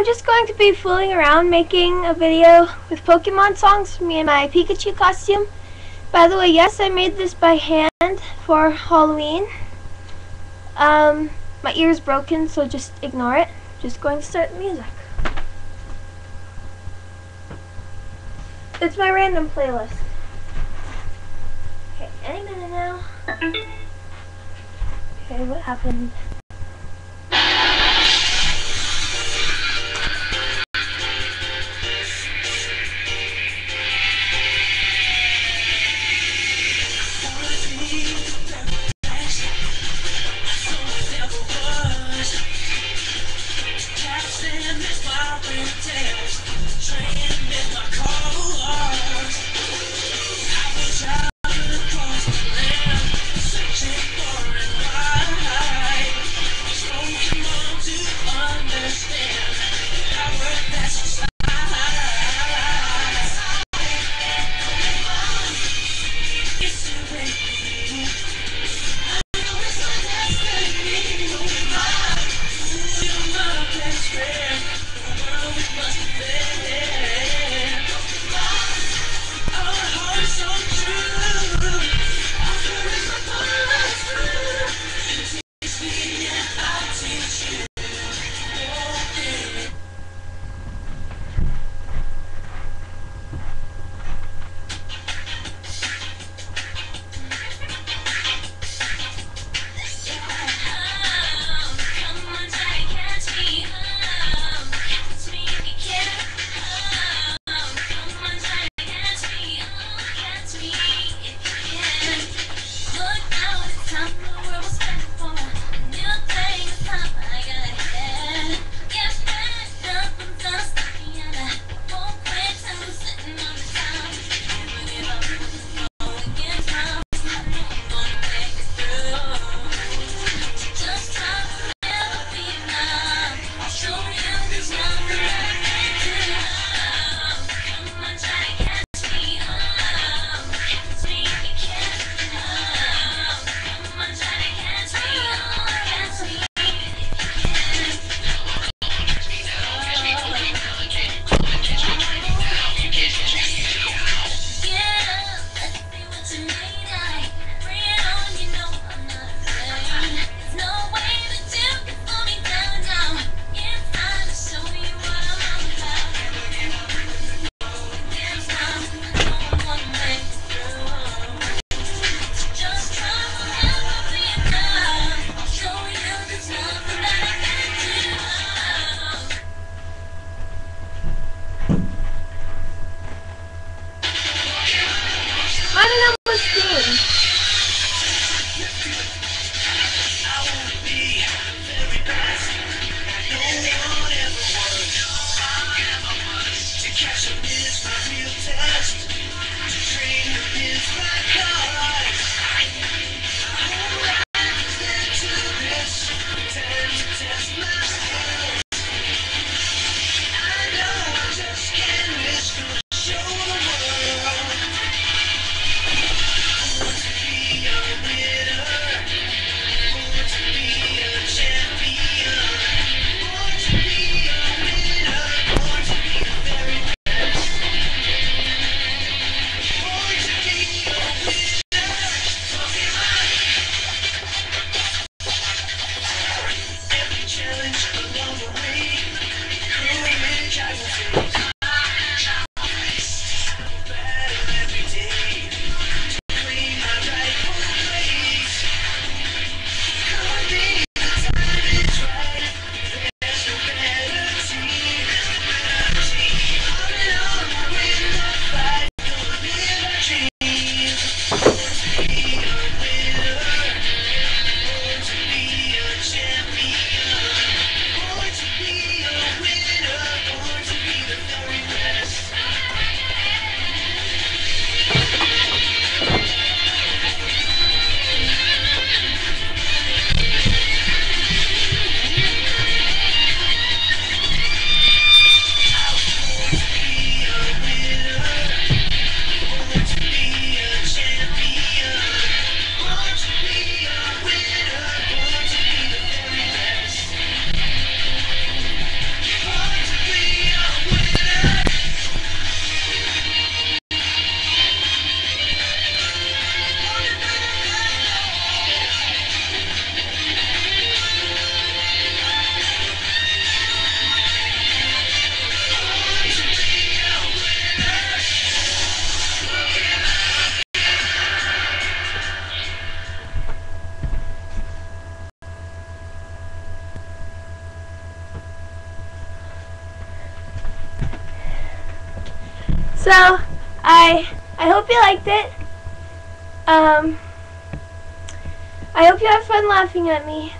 I'm just going to be fooling around making a video with Pokemon songs, for me and my Pikachu costume. By the way, yes, I made this by hand for Halloween. Um, my ear's broken, so just ignore it. Just going to start the music. It's my random playlist. Okay, any minute now. Okay, what happened? So, I I hope you liked it. Um, I hope you have fun laughing at me.